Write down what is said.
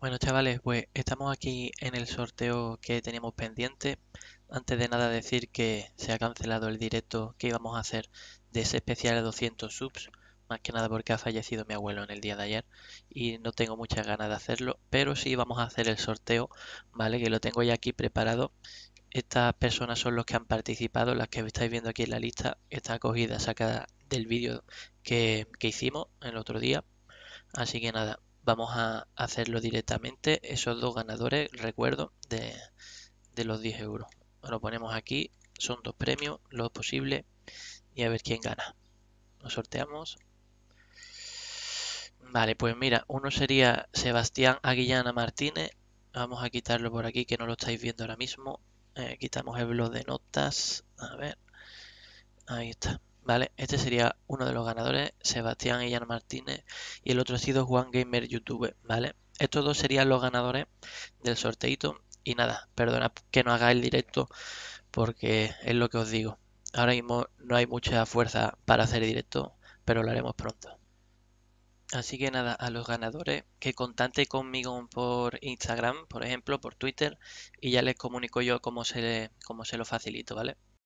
Bueno, chavales, pues estamos aquí en el sorteo que teníamos pendiente. Antes de nada decir que se ha cancelado el directo que íbamos a hacer de ese especial de 200 subs, más que nada porque ha fallecido mi abuelo en el día de ayer y no tengo muchas ganas de hacerlo, pero sí vamos a hacer el sorteo, ¿vale? Que lo tengo ya aquí preparado. Estas personas son los que han participado, las que estáis viendo aquí en la lista, está acogida sacada del vídeo que, que hicimos el otro día. Así que nada, vamos a hacerlo directamente. Esos dos ganadores, recuerdo, de, los 10 euros. Lo ponemos aquí. Son dos premios, lo posible. Y a ver quién gana. Lo sorteamos. Vale, pues mira, uno sería Sebastián Aguillana Martínez. Vamos a quitarlo por aquí que no lo estáis viendo ahora mismo. Eh, quitamos el blog de notas. A ver. Ahí está. ¿Vale? Este sería uno de los ganadores, Sebastián Illán Martínez, y el otro ha sido Juan Gamer YouTube, ¿vale? Estos dos serían los ganadores del sorteito. Y nada, perdona que no haga el directo porque es lo que os digo. Ahora mismo no hay mucha fuerza para hacer directo, pero lo haremos pronto. Así que nada, a los ganadores que contacten conmigo por Instagram, por ejemplo, por Twitter, y ya les comunico yo cómo se, cómo se lo facilito, ¿vale?